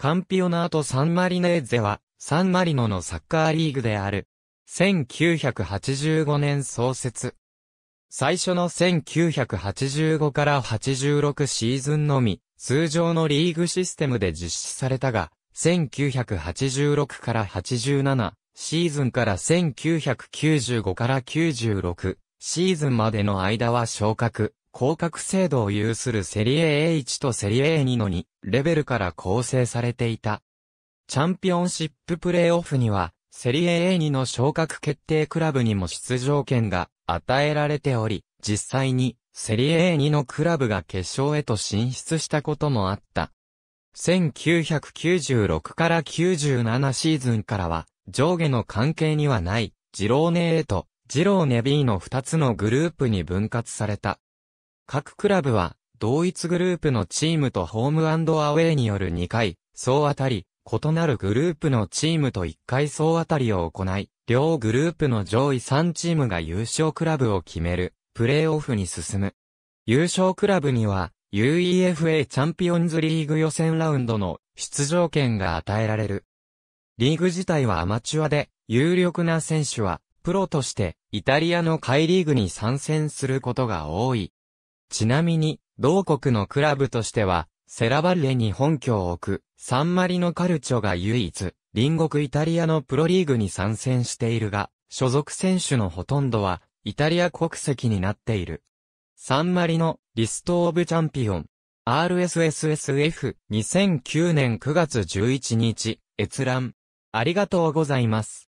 カンピオナート・サンマリネーゼは、サンマリノのサッカーリーグである。1985年創設。最初の1985から86シーズンのみ、通常のリーグシステムで実施されたが、1986から87シーズンから1995から96シーズンまでの間は昇格、降格制度を有するセリエ A1 とセリエ A2 の2レベルから構成されていた。チャンピオンシッププレイオフには、セリエ A2 の昇格決定クラブにも出場権が与えられており、実際にセリエ A2 のクラブが決勝へと進出したこともあった。1996から97シーズンからは、上下の関係にはない、ジローネ A とジローネ B の2つのグループに分割された。各クラブは、同一グループのチームとホームアウェイによる2回、総当たり、異なるグループのチームと1回総当たりを行い、両グループの上位3チームが優勝クラブを決める、プレーオフに進む。優勝クラブには、UEFA チャンピオンズリーグ予選ラウンドの出場権が与えられる。リーグ自体はアマチュアで、有力な選手は、プロとして、イタリアの下位リーグに参戦することが多い。ちなみに、同国のクラブとしては、セラバッレに本拠を置く、サンマリノカルチョが唯一、隣国イタリアのプロリーグに参戦しているが、所属選手のほとんどは、イタリア国籍になっている。サンマリノ、リストオブチャンピオン。RSSSF、2009年9月11日、閲覧。ありがとうございます。